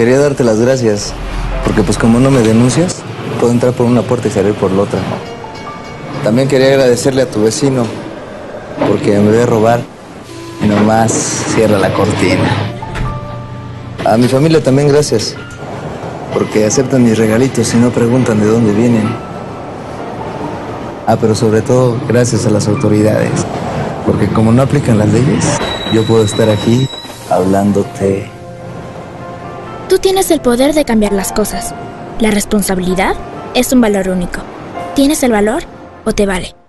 quería darte las gracias, porque pues como no me denuncias, puedo entrar por una puerta y salir por la otra. También quería agradecerle a tu vecino, porque en vez de robar, nomás cierra la cortina. A mi familia también gracias, porque aceptan mis regalitos y no preguntan de dónde vienen. Ah, pero sobre todo gracias a las autoridades, porque como no aplican las leyes, yo puedo estar aquí hablándote. Tú tienes el poder de cambiar las cosas. La responsabilidad es un valor único. ¿Tienes el valor o te vale?